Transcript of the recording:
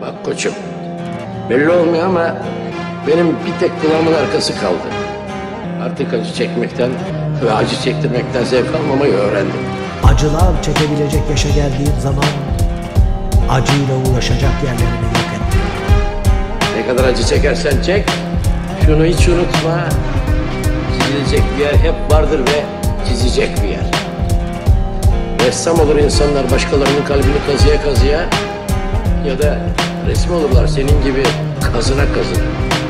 Bak koçum, belli olmuyor ama benim bir tek kulağımın arkası kaldı. Artık acı çekmekten ve acı çektirmekten zevk almamayı öğrendim. Acılar çekebilecek yaşa geldiğim zaman acıyla uğraşacak yerlerini yok ettim. Ne kadar acı çekersen çek, şunu hiç unutma. Çizilecek bir yer hep vardır ve çizecek bir yer. Ressam olur insanlar başkalarının kalbini kazıya kazıya ya da resmi olurlar senin gibi kazına kazına.